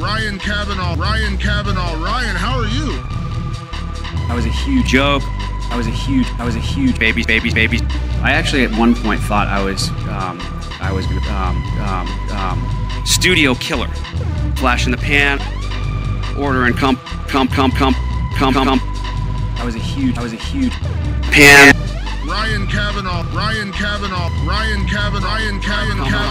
Ryan Kavanaugh, Ryan Kavanaugh, Ryan, how are you? I was a huge joke. I was a huge, I was a huge babies, babies, babies. I actually at one point thought I was, um, I was gonna, um, um, um, studio killer. Flash in the pan, order and come, come, come, come, come, come. I was a huge, I was a huge pan. Ryan Kavanaugh, Ryan Kavanaugh, Ryan Kavanaugh.